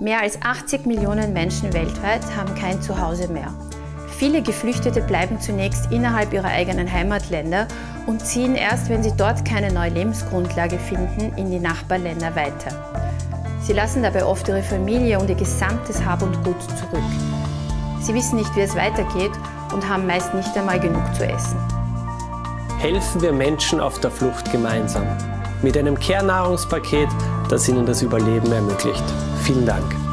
Mehr als 80 Millionen Menschen weltweit haben kein Zuhause mehr. Viele Geflüchtete bleiben zunächst innerhalb ihrer eigenen Heimatländer und ziehen erst, wenn sie dort keine neue Lebensgrundlage finden, in die Nachbarländer weiter. Sie lassen dabei oft ihre Familie und ihr gesamtes Hab und Gut zurück. Sie wissen nicht, wie es weitergeht und haben meist nicht einmal genug zu essen. Helfen wir Menschen auf der Flucht gemeinsam. Mit einem Care-Nahrungspaket, das ihnen das Überleben ermöglicht. Vielen Dank.